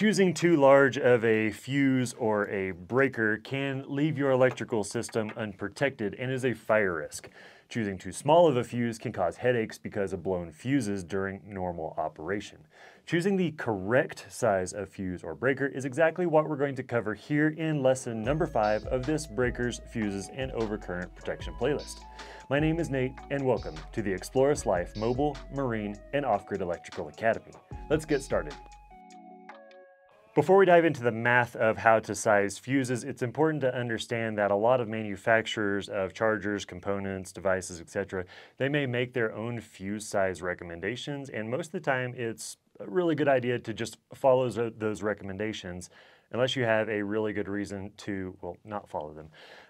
Choosing too large of a fuse or a breaker can leave your electrical system unprotected and is a fire risk. Choosing too small of a fuse can cause headaches because of blown fuses during normal operation. Choosing the correct size of fuse or breaker is exactly what we're going to cover here in lesson number five of this Breakers, Fuses, and Overcurrent Protection playlist. My name is Nate and welcome to the Explorist Life Mobile, Marine, and Off-Grid Electrical Academy. Let's get started. Before we dive into the math of how to size fuses, it's important to understand that a lot of manufacturers of chargers, components, devices, etc., they may make their own fuse size recommendations, and most of the time it's a really good idea to just follow those recommendations unless you have a really good reason to, well, not follow them.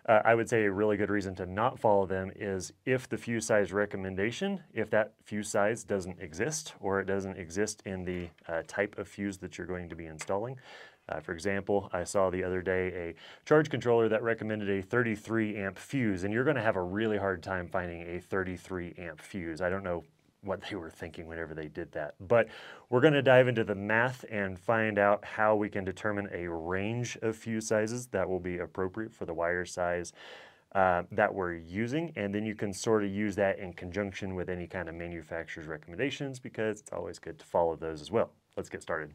Uh, I would say a really good reason to not follow them is if the fuse size recommendation, if that fuse size doesn't exist or it doesn't exist in the uh, type of fuse that you're going to be installing. Uh, for example, I saw the other day a charge controller that recommended a 33 amp fuse, and you're going to have a really hard time finding a 33 amp fuse. I don't know what they were thinking whenever they did that. But we're going to dive into the math and find out how we can determine a range of fuse sizes that will be appropriate for the wire size uh, that we're using. And then you can sort of use that in conjunction with any kind of manufacturer's recommendations because it's always good to follow those as well. Let's get started.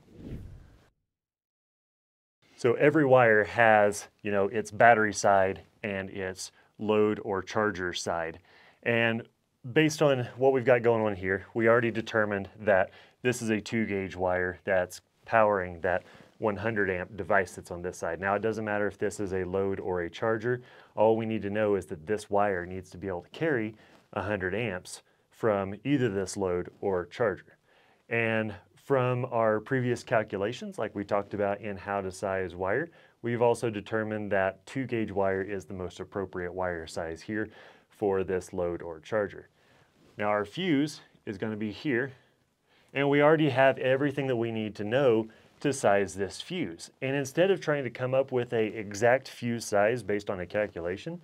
So every wire has, you know, its battery side and its load or charger side. And based on what we've got going on here, we already determined that this is a two gauge wire that's powering that 100 amp device that's on this side. Now it doesn't matter if this is a load or a charger. All we need to know is that this wire needs to be able to carry 100 amps from either this load or charger. And from our previous calculations, like we talked about in how to size wire, we've also determined that two gauge wire is the most appropriate wire size here for this load or charger. Now our fuse is going to be here, and we already have everything that we need to know to size this fuse. And instead of trying to come up with a exact fuse size based on a calculation,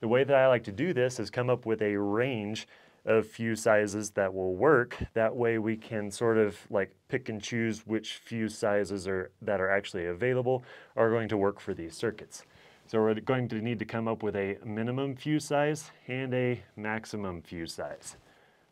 the way that I like to do this is come up with a range of fuse sizes that will work. That way we can sort of like pick and choose which fuse sizes are that are actually available are going to work for these circuits. So we're going to need to come up with a minimum fuse size and a maximum fuse size.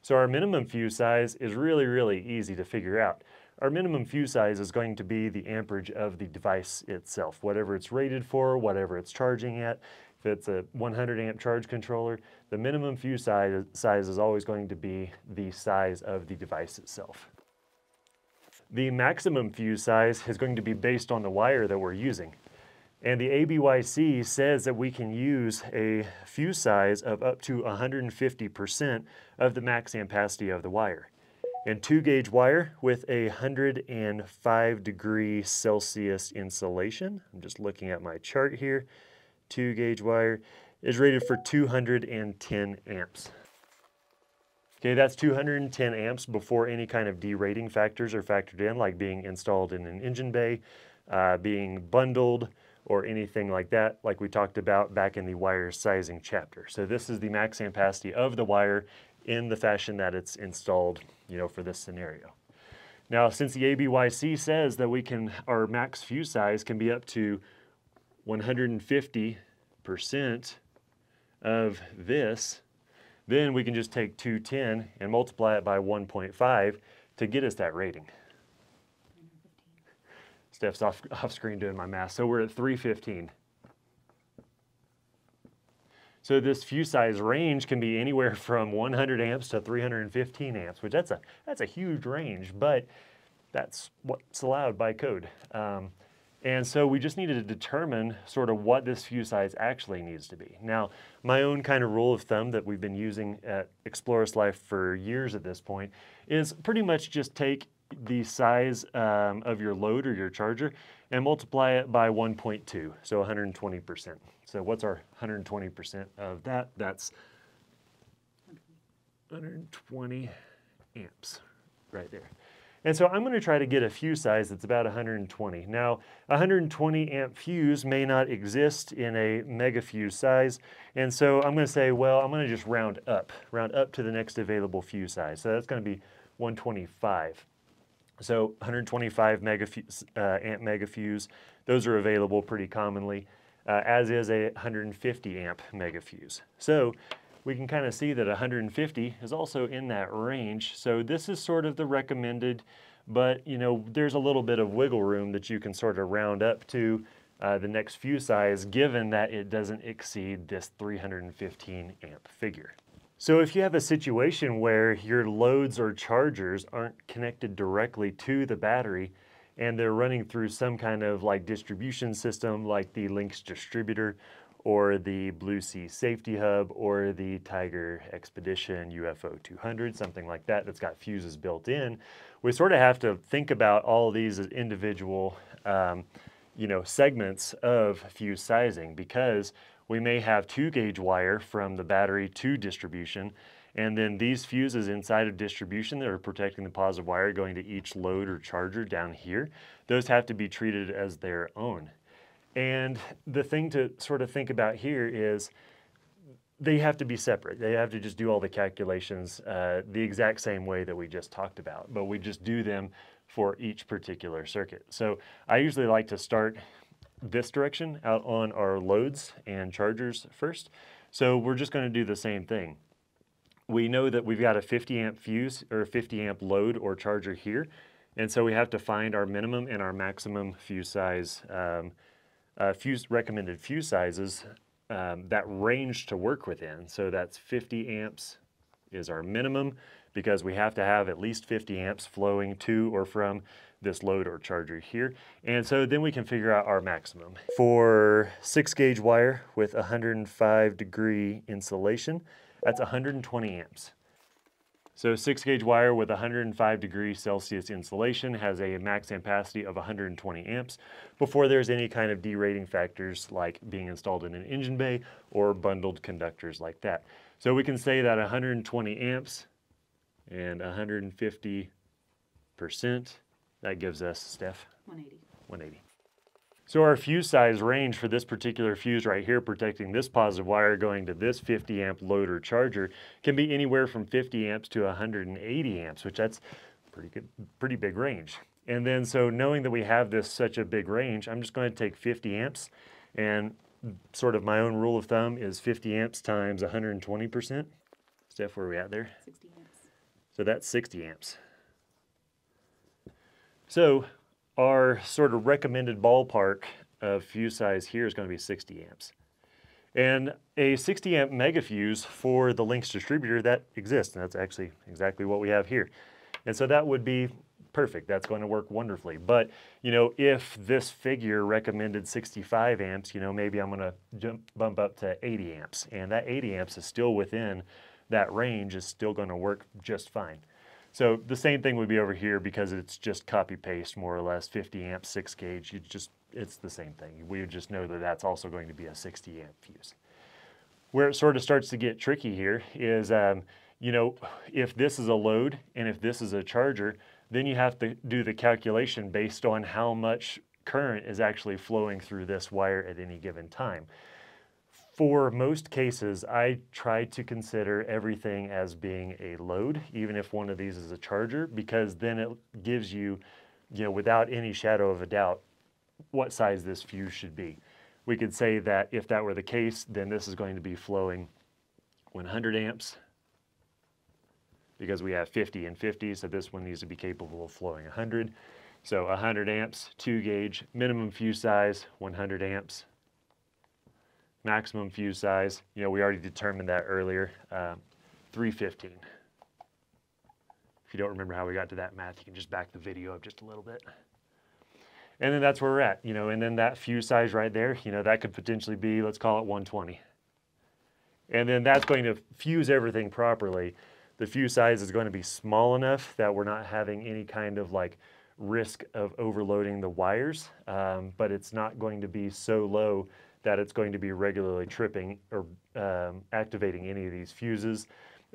So our minimum fuse size is really, really easy to figure out. Our minimum fuse size is going to be the amperage of the device itself, whatever it's rated for, whatever it's charging at. If it's a 100 amp charge controller, the minimum fuse size, size is always going to be the size of the device itself. The maximum fuse size is going to be based on the wire that we're using. And the ABYC says that we can use a fuse size of up to 150% of the max ampacity of the wire. And 2 gauge wire with a 105 degree Celsius insulation, I'm just looking at my chart here, 2 gauge wire is rated for 210 amps. Okay, that's 210 amps before any kind of derating factors are factored in, like being installed in an engine bay, uh, being bundled, or anything like that, like we talked about back in the wire sizing chapter. So this is the max ampacity of the wire in the fashion that it's installed, you know, for this scenario. Now, since the ABYC says that we can, our max fuse size can be up to 150% of this, then we can just take 210 and multiply it by 1.5 to get us that rating. Steph's off, off screen doing my math. So we're at 315. So this fuse size range can be anywhere from 100 amps to 315 amps, which that's a, that's a huge range, but that's what's allowed by code. Um, and so we just needed to determine sort of what this fuse size actually needs to be. Now, my own kind of rule of thumb that we've been using at Explorist Life for years at this point is pretty much just take the size um, of your load or your charger and multiply it by 1.2, so 120%. So what's our 120% of that? That's 120 amps right there. And so I'm going to try to get a fuse size that's about 120. Now, 120 amp fuse may not exist in a mega fuse size, and so I'm going to say, well, I'm going to just round up, round up to the next available fuse size. So that's going to be 125. So 125 mega uh, amp mega fuse, those are available pretty commonly, uh, as is a 150 amp mega fuse. So we can kind of see that 150 is also in that range. So this is sort of the recommended, but you know, there's a little bit of wiggle room that you can sort of round up to uh, the next fuse size given that it doesn't exceed this 315 amp figure. So if you have a situation where your loads or chargers aren't connected directly to the battery and they're running through some kind of like distribution system like the Lynx distributor or the Blue Sea Safety Hub or the Tiger Expedition UFO 200, something like that that's got fuses built in, we sort of have to think about all these as individual um, you know, segments of fuse sizing because we may have two gauge wire from the battery to distribution and then these fuses inside of distribution that are protecting the positive wire going to each load or charger down here, those have to be treated as their own. And the thing to sort of think about here is they have to be separate. They have to just do all the calculations uh, the exact same way that we just talked about, but we just do them for each particular circuit. So I usually like to start this direction out on our loads and chargers first. So we're just going to do the same thing. We know that we've got a 50 amp fuse or a 50 amp load or charger here. And so we have to find our minimum and our maximum fuse size um, uh, fuse recommended fuse sizes um, that range to work within. So that's 50 amps is our minimum because we have to have at least 50 amps flowing to or from this load or charger here. And so then we can figure out our maximum. For six gauge wire with 105 degree insulation, that's 120 amps. So 6 gauge wire with 105 degrees Celsius insulation has a max ampacity of 120 amps before there's any kind of derating factors like being installed in an engine bay or bundled conductors like that. So we can say that 120 amps and 150 percent, that gives us, Steph? 180. 180. So our fuse size range for this particular fuse right here protecting this positive wire going to this 50 amp loader charger can be anywhere from 50 amps to 180 amps, which that's pretty good, pretty big range. And then so knowing that we have this such a big range, I'm just going to take 50 amps and sort of my own rule of thumb is 50 amps times 120%. Steph, where are we at there? 60 amps. So that's 60 amps. So our sort of recommended ballpark of fuse size here is going to be 60 amps. And a 60 amp mega fuse for the Lynx distributor that exists, and that's actually exactly what we have here. And so that would be perfect. That's going to work wonderfully. But, you know, if this figure recommended 65 amps, you know, maybe I'm going to jump bump up to 80 amps. And that 80 amps is still within that range is still going to work just fine. So the same thing would be over here because it's just copy paste more or less 50 amp 6 gauge. You just it's the same thing. We would just know that that's also going to be a 60 amp fuse. Where it sort of starts to get tricky here is, um, you know, if this is a load and if this is a charger, then you have to do the calculation based on how much current is actually flowing through this wire at any given time for most cases, I try to consider everything as being a load, even if one of these is a charger, because then it gives you, you know, without any shadow of a doubt, what size this fuse should be. We could say that if that were the case, then this is going to be flowing 100 amps because we have 50 and 50, so this one needs to be capable of flowing 100. So 100 amps, 2 gauge, minimum fuse size, 100 amps, maximum fuse size, you know, we already determined that earlier, uh, 315. If you don't remember how we got to that math, you can just back the video up just a little bit. And then that's where we're at, you know, and then that fuse size right there, you know, that could potentially be, let's call it 120. And then that's going to fuse everything properly. The fuse size is going to be small enough that we're not having any kind of like risk of overloading the wires, um, but it's not going to be so low that it's going to be regularly tripping or um, activating any of these fuses.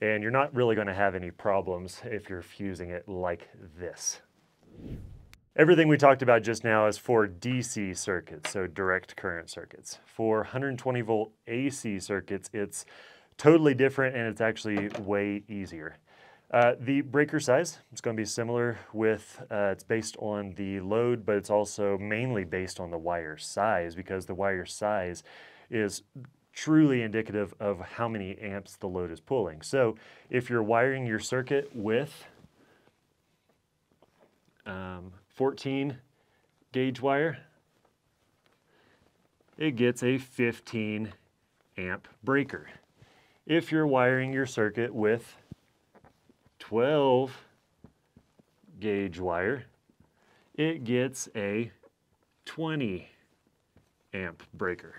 And you're not really going to have any problems if you're fusing it like this. Everything we talked about just now is for DC circuits, so direct current circuits. For 120 volt AC circuits, it's totally different and it's actually way easier. Uh, the breaker size is going to be similar with, uh, it's based on the load, but it's also mainly based on the wire size because the wire size is truly indicative of how many amps the load is pulling. So if you're wiring your circuit with um, 14 gauge wire, it gets a 15 amp breaker. If you're wiring your circuit with 12 gauge wire, it gets a 20 amp breaker.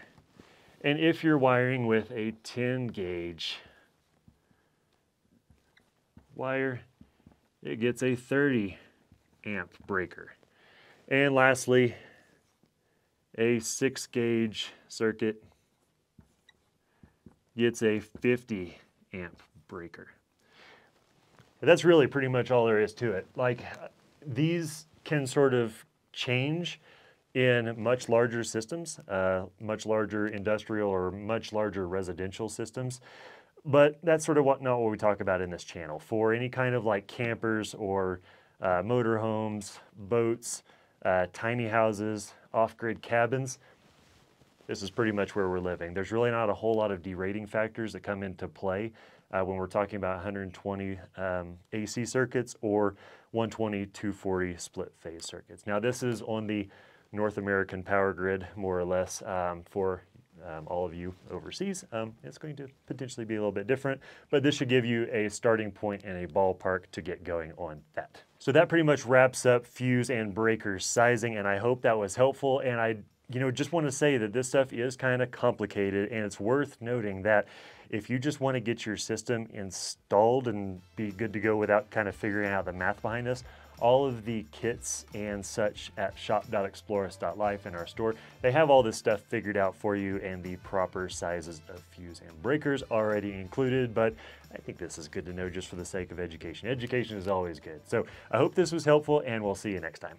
And if you're wiring with a 10 gauge wire, it gets a 30 amp breaker. And lastly, a 6 gauge circuit gets a 50 amp breaker. That's really pretty much all there is to it. Like these can sort of change in much larger systems, uh, much larger industrial or much larger residential systems. But that's sort of what not what we talk about in this channel. For any kind of like campers or uh, motorhomes, boats, uh, tiny houses, off-grid cabins, this is pretty much where we're living. There's really not a whole lot of derating factors that come into play uh, when we're talking about 120 um, AC circuits or 120 240 split phase circuits. Now this is on the North American power grid, more or less, um, for um, all of you overseas. Um, it's going to potentially be a little bit different, but this should give you a starting point and a ballpark to get going on that. So that pretty much wraps up fuse and breaker sizing, and I hope that was helpful. And I you know, just want to say that this stuff is kind of complicated and it's worth noting that if you just want to get your system installed and be good to go without kind of figuring out the math behind this, all of the kits and such at shop.explorist.life in our store, they have all this stuff figured out for you and the proper sizes of fuse and breakers already included, but I think this is good to know just for the sake of education. Education is always good. So I hope this was helpful and we'll see you next time.